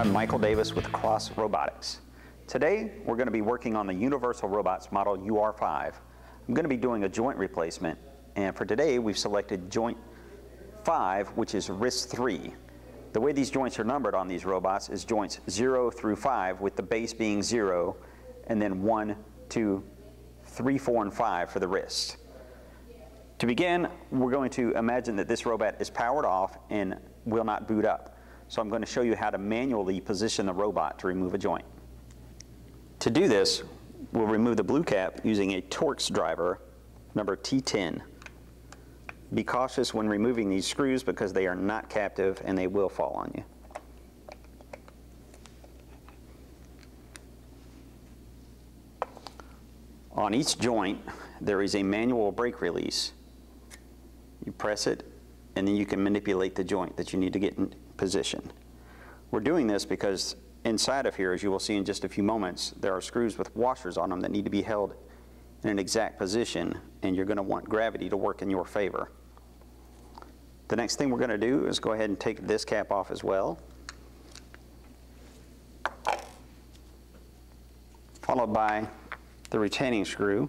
I'm Michael Davis with Cross Robotics. Today, we're going to be working on the Universal Robots Model UR5. I'm going to be doing a joint replacement, and for today, we've selected joint 5, which is wrist 3. The way these joints are numbered on these robots is joints 0 through 5, with the base being 0, and then 1, 2, 3, 4, and 5 for the wrist. To begin, we're going to imagine that this robot is powered off and will not boot up. So I'm going to show you how to manually position the robot to remove a joint. To do this, we'll remove the blue cap using a Torx driver, number T10. Be cautious when removing these screws because they are not captive and they will fall on you. On each joint, there is a manual brake release. You press it, and then you can manipulate the joint that you need to get position. We're doing this because inside of here, as you will see in just a few moments, there are screws with washers on them that need to be held in an exact position, and you're going to want gravity to work in your favor. The next thing we're going to do is go ahead and take this cap off as well. Followed by the retaining screw.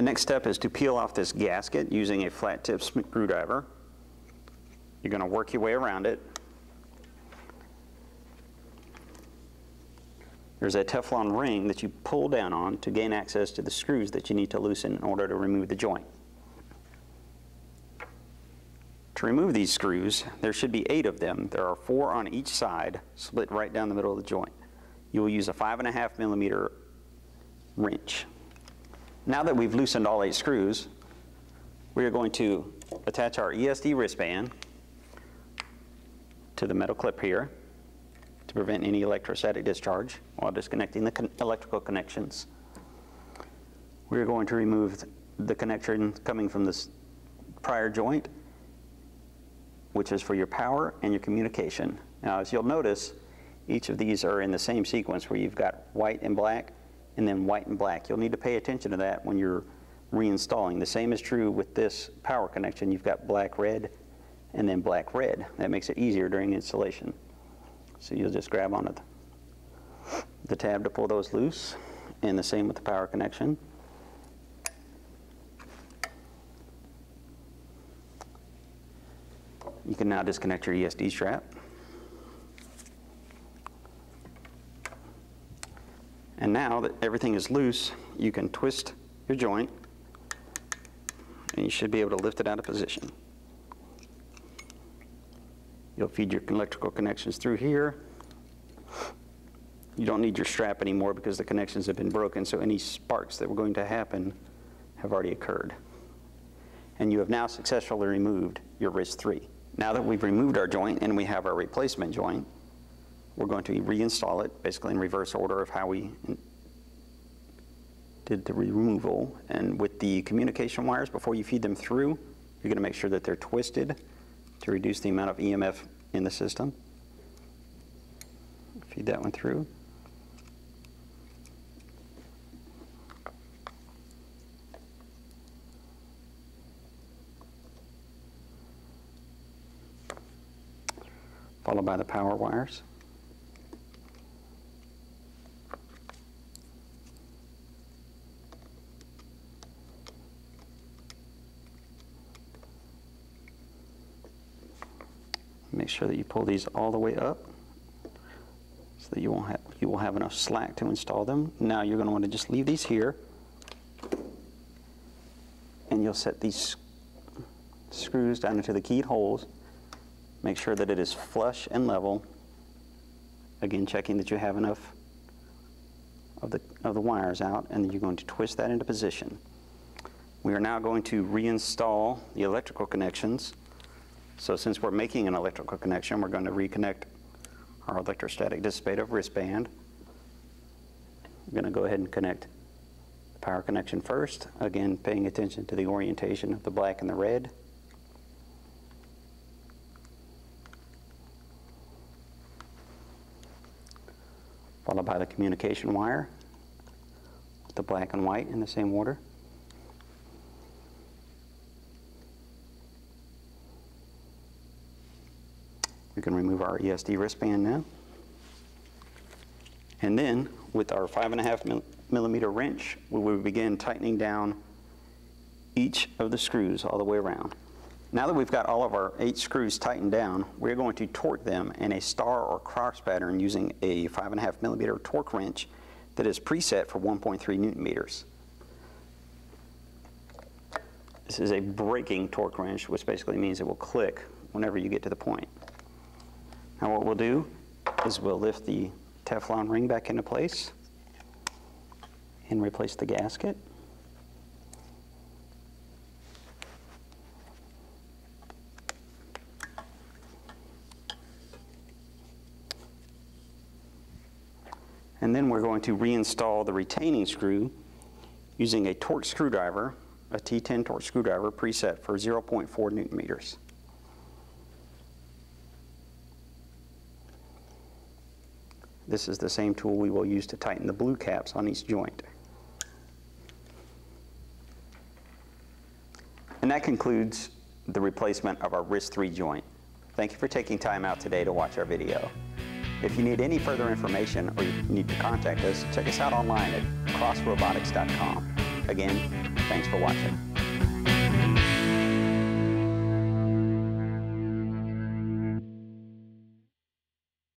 The next step is to peel off this gasket using a flat tip screwdriver. You're going to work your way around it. There's a Teflon ring that you pull down on to gain access to the screws that you need to loosen in order to remove the joint. To remove these screws, there should be eight of them. There are four on each side, split right down the middle of the joint. You will use a five and a half millimeter wrench. Now that we've loosened all eight screws, we are going to attach our ESD wristband to the metal clip here to prevent any electrostatic discharge while disconnecting the con electrical connections. We're going to remove the connection coming from this prior joint, which is for your power and your communication. Now, as you'll notice, each of these are in the same sequence where you've got white and black and then white and black. You'll need to pay attention to that when you're reinstalling. The same is true with this power connection. You've got black, red, and then black, red. That makes it easier during installation. So you'll just grab on the, the tab to pull those loose, and the same with the power connection. You can now disconnect your ESD strap. And now that everything is loose, you can twist your joint and you should be able to lift it out of position. You'll feed your electrical connections through here. You don't need your strap anymore because the connections have been broken, so any sparks that were going to happen have already occurred. And you have now successfully removed your wrist 3. Now that we've removed our joint and we have our replacement joint, we're going to reinstall it, basically in reverse order of how we did the removal. And with the communication wires, before you feed them through, you're going to make sure that they're twisted to reduce the amount of EMF in the system. Feed that one through. Followed by the power wires. Make sure that you pull these all the way up so that you won't have you will have enough slack to install them. Now you're going to want to just leave these here and you'll set these screws down into the keyed holes. Make sure that it is flush and level. Again, checking that you have enough of the, of the wires out, and you're going to twist that into position. We are now going to reinstall the electrical connections so since we're making an electrical connection, we're going to reconnect our electrostatic dissipative wristband. We're going to go ahead and connect the power connection first, again paying attention to the orientation of the black and the red. Followed by the communication wire. the black and white in the same order. We can remove our ESD wristband now. And then, with our five and a half millimeter wrench, we will begin tightening down each of the screws all the way around. Now that we've got all of our eight screws tightened down, we're going to torque them in a star or cross pattern using a five and a half millimeter torque wrench that is preset for 1.3 newton meters. This is a braking torque wrench, which basically means it will click whenever you get to the point. Now what we'll do is we'll lift the Teflon ring back into place and replace the gasket. And then we're going to reinstall the retaining screw using a torque screwdriver, a T10 torque screwdriver preset for 0.4 newton meters. This is the same tool we will use to tighten the blue caps on each joint. And that concludes the replacement of our wrist 3 joint. Thank you for taking time out today to watch our video. If you need any further information or you need to contact us, check us out online at crossrobotics.com. Again, thanks for watching.